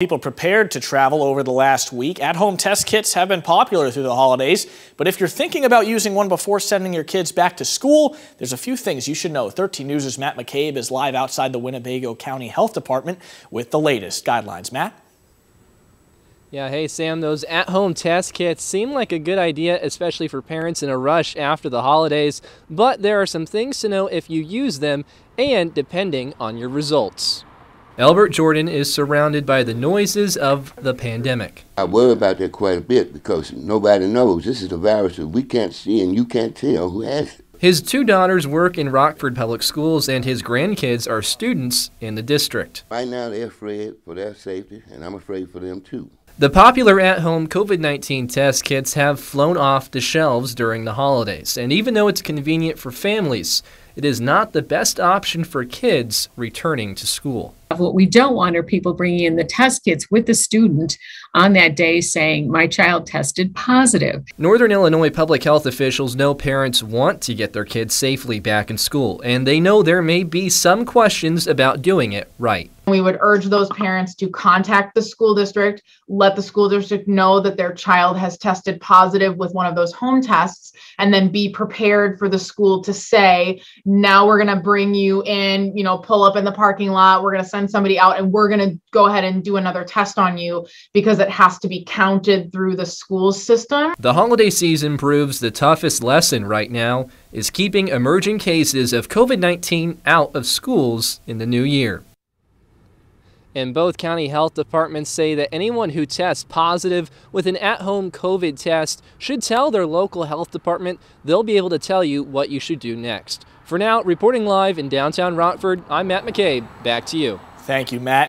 People prepared to travel over the last week. At-home test kits have been popular through the holidays, but if you're thinking about using one before sending your kids back to school, there's a few things you should know. 13 News' Matt McCabe is live outside the Winnebago County Health Department with the latest guidelines. Matt? Yeah, hey Sam, those at-home test kits seem like a good idea, especially for parents in a rush after the holidays, but there are some things to know if you use them and depending on your results. Albert Jordan is surrounded by the noises of the pandemic. I worry about that quite a bit because nobody knows. This is a virus that we can't see and you can't tell who has it. His two daughters work in Rockford Public Schools and his grandkids are students in the district. Right now they're afraid for their safety and I'm afraid for them too. The popular at home COVID 19 test kits have flown off the shelves during the holidays, and even though it's convenient for families, it is not the best option for kids returning to school. What we don't want are people bringing in the test kits with the student on that day saying, My child tested positive. Northern Illinois public health officials know parents want to get their kids safely back in school, and they know there may be some questions about doing it right. We would urge those parents to contact the school district, let the school district know that their child has tested positive with one of those home tests, and then be prepared for the school to say, now we're going to bring you in, you know, pull up in the parking lot, we're going to send somebody out, and we're going to go ahead and do another test on you because it has to be counted through the school system. The holiday season proves the toughest lesson right now is keeping emerging cases of COVID 19 out of schools in the new year. And both county health departments say that anyone who tests positive with an at home COVID test should tell their local health department. They'll be able to tell you what you should do next. For now, reporting live in downtown Rockford, I'm Matt McCabe. Back to you. Thank you, Matt.